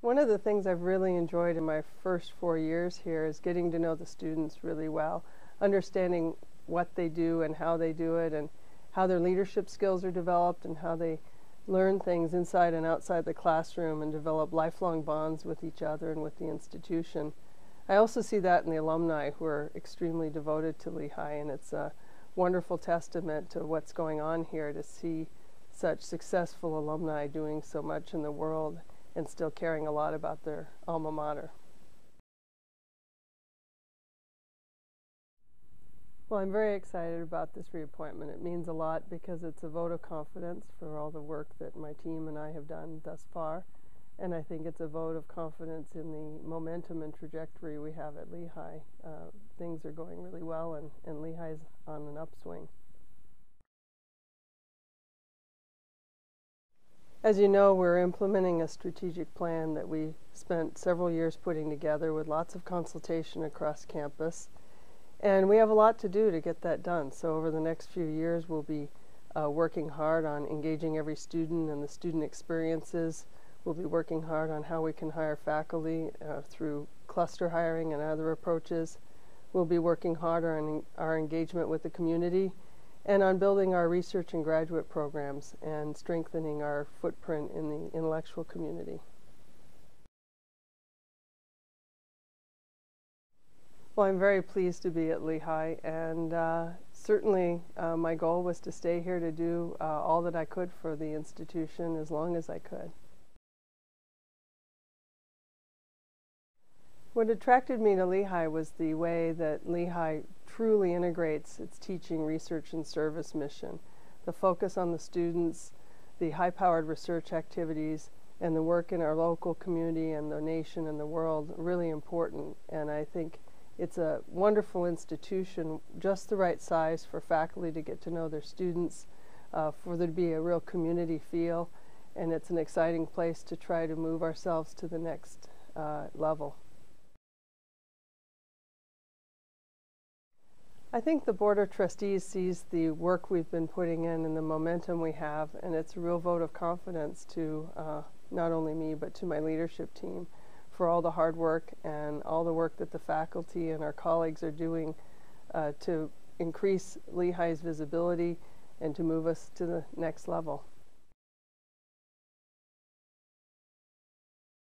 One of the things I've really enjoyed in my first four years here is getting to know the students really well, understanding what they do and how they do it and how their leadership skills are developed and how they learn things inside and outside the classroom and develop lifelong bonds with each other and with the institution. I also see that in the alumni who are extremely devoted to Lehigh and it's a wonderful testament to what's going on here to see such successful alumni doing so much in the world and still caring a lot about their alma mater. Well, I'm very excited about this reappointment. It means a lot because it's a vote of confidence for all the work that my team and I have done thus far. And I think it's a vote of confidence in the momentum and trajectory we have at Lehigh. Uh, things are going really well, and, and Lehigh's on an upswing. As you know, we're implementing a strategic plan that we spent several years putting together with lots of consultation across campus. And we have a lot to do to get that done. So over the next few years, we'll be uh, working hard on engaging every student and the student experiences. We'll be working hard on how we can hire faculty uh, through cluster hiring and other approaches. We'll be working hard on our engagement with the community and on building our research and graduate programs and strengthening our footprint in the intellectual community. Well, I'm very pleased to be at Lehigh, and uh, certainly uh, my goal was to stay here to do uh, all that I could for the institution as long as I could. What attracted me to Lehigh was the way that Lehigh truly integrates its teaching, research, and service mission. The focus on the students, the high-powered research activities, and the work in our local community and the nation and the world really important. And I think it's a wonderful institution, just the right size for faculty to get to know their students, uh, for there to be a real community feel, and it's an exciting place to try to move ourselves to the next uh, level. I think the Board of Trustees sees the work we've been putting in and the momentum we have, and it's a real vote of confidence to uh, not only me, but to my leadership team for all the hard work and all the work that the faculty and our colleagues are doing uh, to increase Lehigh's visibility and to move us to the next level.